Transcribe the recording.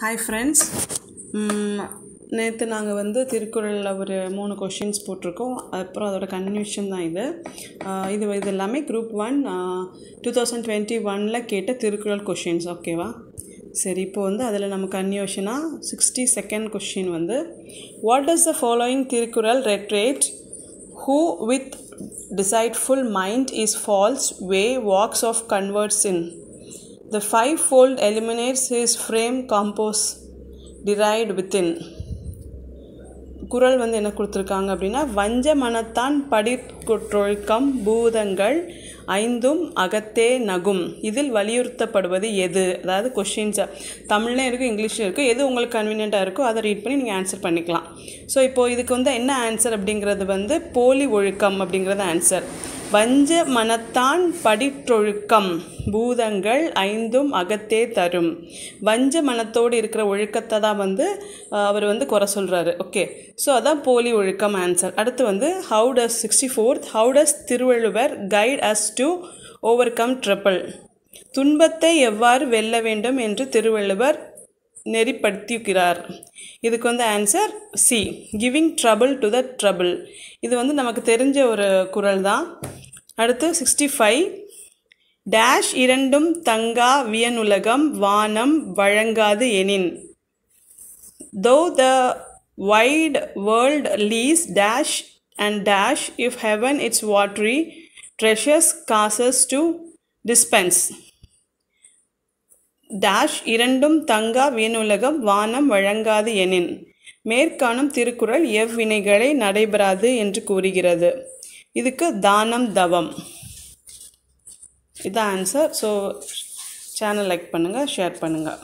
Hi friends நேற்று நாங்கள் வந்து திருக்குறளில் ஒரு மூணு கொஷின்ஸ் போட்டிருக்கோம். அப்புறம் அதோட கன்வியூஷன் தான் இது. இது இது எல்லாமே group one two thousand twenty ஒனில் கேட்ட திருக்குறள் கொஷின்ஸ் ஓகேவா சரி இப்போ வந்து அதில் நம்ம கன்வியூஷனாக சிக்ஸ்டி செகண்ட் கொஷின் வந்து what is the following Thirukkural retreat who with deceitful mind is false ways walks of converts in the fivefold eliminates his frame compose derived within. குரல் வந்து என்ன கொடுத்துருக்காங்க அப்படின்னா வஞ்ச மனத்தான் படிற்குற்றொழுக்கம் பூதங்கள் ஐந்தும் அகத்தே நகும். இதில் வலியுறுத்தப்படுவது எது? அதாவது கொஷின்ஸ் தமிழ்லையும் இருக்குது இங்கிலீஷ்லையும் இருக்குது எது உங்களுக்கு கன்வீனியண்ட்டாக இருக்கோ அதை ரீட் பண்ணி நீங்கள் ஆன்சர் பண்ணிக்கலாம். ஸோ இப்போது இதுக்கு வந்து என்ன ஆன்சர் அப்படிங்கிறது வந்து போலி ஒழுக்கம் அப்படிங்கிறது ஆன்சர் வஞ்ச மனத்தான் படிற்றொழுக்கம். பூதங்கள் ஐந்தும் அகத்தே தரும். வஞ்ச மனத்தோடு இருக்கிற ஒழுக்கத்தை தான் வந்து அவர் வந்து குறை சொல்கிறாரு ஓகே. ஸோ அதான் போலி ஒழுக்கம் ஆன்சர் அடுத்து வந்து how does sixty fourth how does Thiruvalluvar guide us to overcome trouble துன்பத்தை எவ்வாறு வெல்ல வேண்டும் என்று திருவள்ளுவர் நெறிப்படுத்தியிருக்கிறார். இதுக்கு வந்து answer C giving trouble to the trouble இது வந்து நமக்கு தெரிஞ்ச ஒரு குரல் தான். அடுத்து சிக்ஸ்டி ஃபைவ் டேஷ் இரண்டும் தங்கா வியனுலகம் வானம் வழங்காது எனின். Though the wide world lies dash and dash if heaven its watery treasures ceases to dispense dash இரண்டும் தங்கா வீணுலகம் வானம் வழங்காது எனின். மேற்காணும் திருக்குறள் எவ்வினைகளை நடைபெறாது என்று கூறுகிறது. இதுக்கு தானம் தவம். இதான் ஆன்சர் ஸோ சேனல் லைக் பண்ணுங்கள் ஷேர் பண்ணுங்கள்